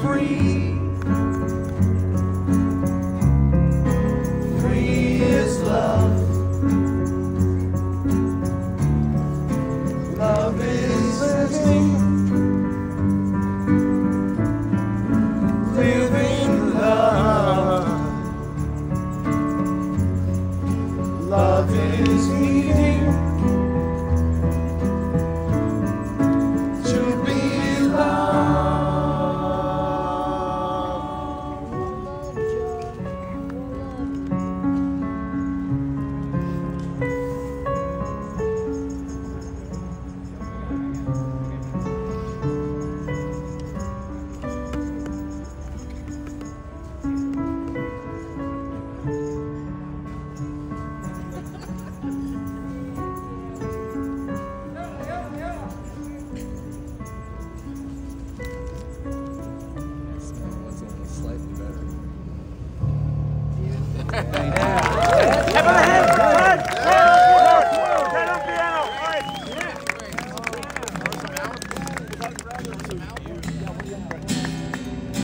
free. Free is love. Love is living. Living love. Love is meeting. yeah.